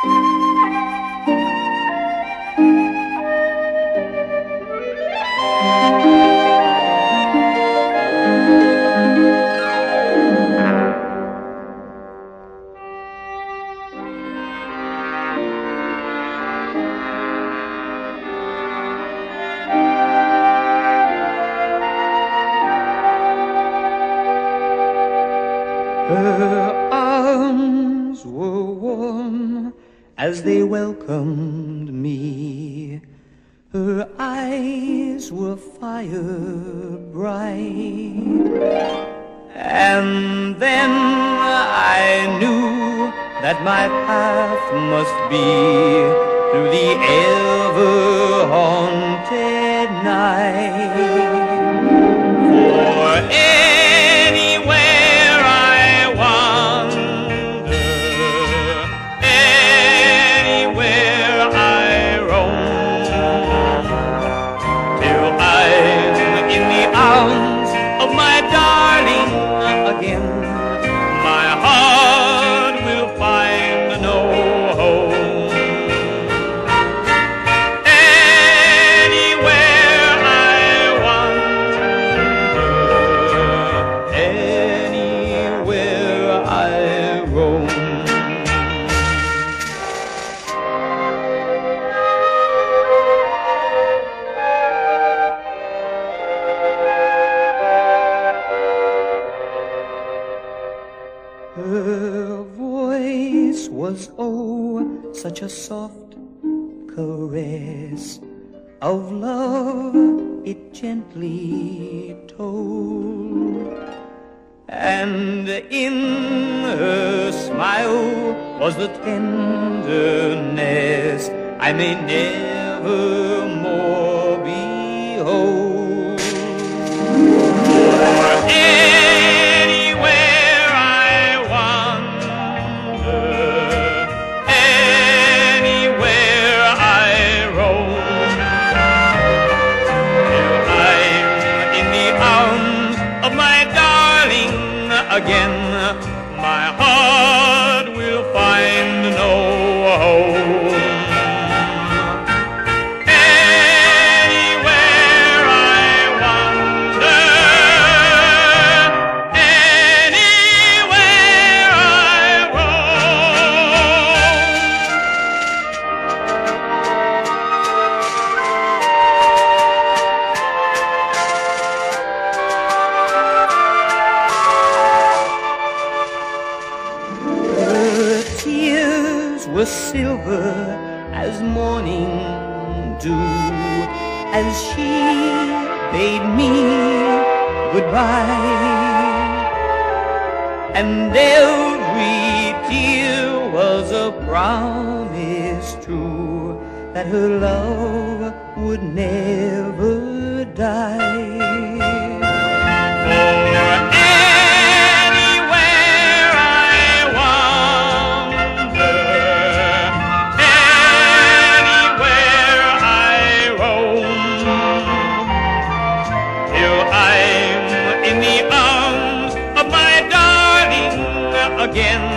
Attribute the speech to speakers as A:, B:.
A: Her arms were warm as they welcomed me. Her eyes were fire bright. And then I knew that my path must be through the ever haunted night. Her voice was oh such a soft caress of love it gently told. And in her smile was the tenderness I may never again, were silver as morning dew as she bade me goodbye. And every tear was a promise true that her love would never die. again.